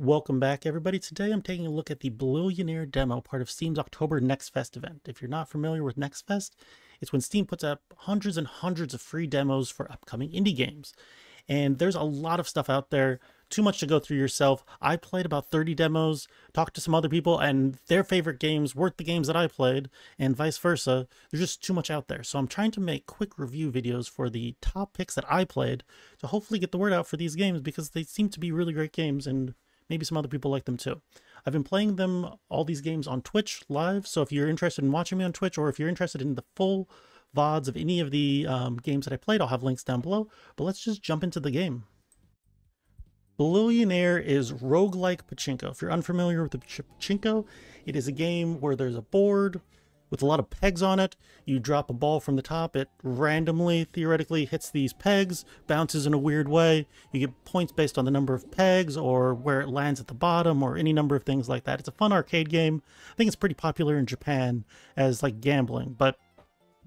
Welcome back, everybody. Today I'm taking a look at the Ballionaire demo, part of Steam's October Next Fest event. If you're not familiar with Next Fest, it's when Steam puts up hundreds and hundreds of free demos for upcoming indie games. And there's a lot of stuff out there, too much to go through yourself. I played about 30 demos, talked to some other people, and their favorite games weren't the games that I played, and vice versa. There's just too much out there. So I'm trying to make quick review videos for the top picks that I played to hopefully get the word out for these games because they seem to be really great games and maybe some other people like them too. I've been playing them, all these games on Twitch live, so if you're interested in watching me on Twitch or if you're interested in the full VODs of any of the um, games that I played, I'll have links down below, but let's just jump into the game. Ballionaire is roguelike pachinko. If you're unfamiliar with the pachinko, it is a game where there's a board with a lot of pegs on it. You drop a ball from the top, it randomly, theoretically, hits these pegs, bounces in a weird way. You get points based on the number of pegs or where it lands at the bottom or any number of things like that. It's a fun arcade game. I think it's pretty popular in Japan as like gambling, but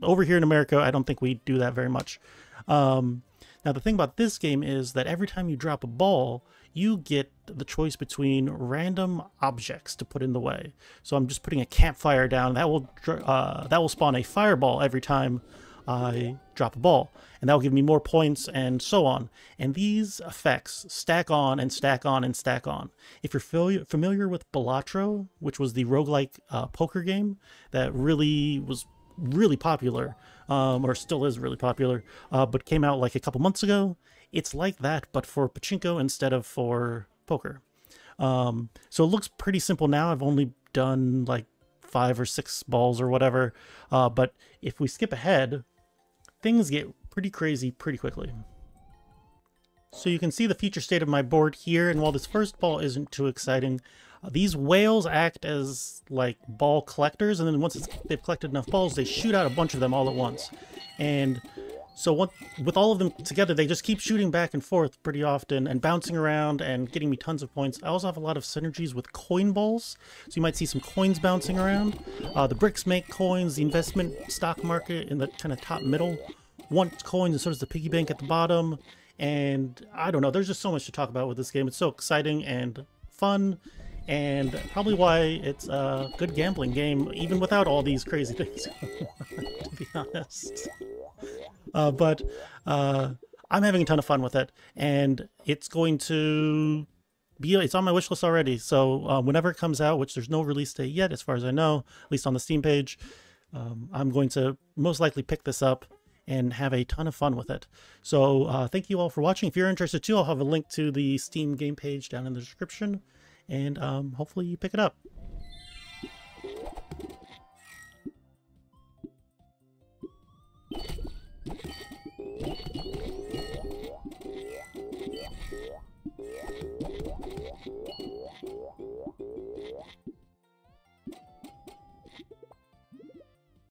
over here in America, I don't think we do that very much. Um, now, the thing about this game is that every time you drop a ball, you get the choice between random objects to put in the way. So I'm just putting a campfire down. That will uh, that will spawn a fireball every time I drop a ball, and that will give me more points and so on. And these effects stack on and stack on and stack on. If you're familiar with Balatro, which was the roguelike uh, poker game that really was really popular, um, or still is really popular, uh, but came out like a couple months ago. It's like that, but for pachinko instead of for poker. Um, so it looks pretty simple now. I've only done like five or six balls or whatever. Uh, but if we skip ahead, things get pretty crazy pretty quickly. So you can see the future state of my board here, and while this first ball isn't too exciting, uh, these whales act as like ball collectors, and then once they've collected enough balls, they shoot out a bunch of them all at once. And so what, with all of them together, they just keep shooting back and forth pretty often and bouncing around and getting me tons of points. I also have a lot of synergies with coin balls, so you might see some coins bouncing around. Uh, the bricks make coins, the investment stock market in the kind of top middle wants coins, and so does the piggy bank at the bottom. And I don't know, there's just so much to talk about with this game. It's so exciting and fun, and probably why it's a good gambling game, even without all these crazy things, to be honest. Uh, but uh, I'm having a ton of fun with it, and it's going to be it's on my wish list already. So uh, whenever it comes out, which there's no release date yet, as far as I know, at least on the Steam page, um, I'm going to most likely pick this up and have a ton of fun with it. So uh, thank you all for watching. If you're interested too, I'll have a link to the Steam game page down in the description, and um, hopefully you pick it up.